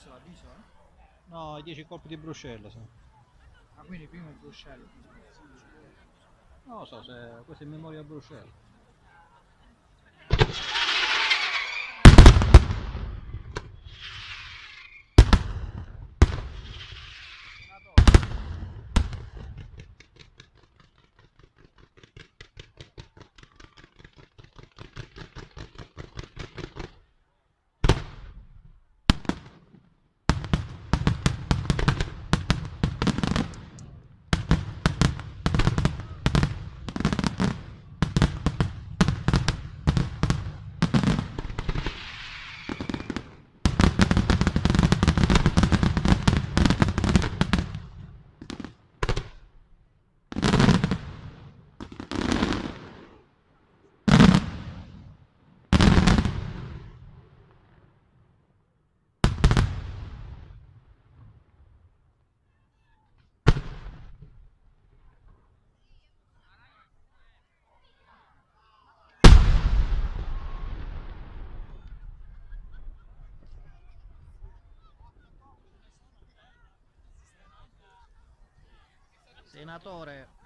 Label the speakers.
Speaker 1: Questo è l'avviso, eh?
Speaker 2: No, i 10 colpi di Bruxelles. Sì.
Speaker 1: Ah, quindi prima il Bruxelles.
Speaker 2: Non lo so se questo è in memoria a Bruxelles. Senatore.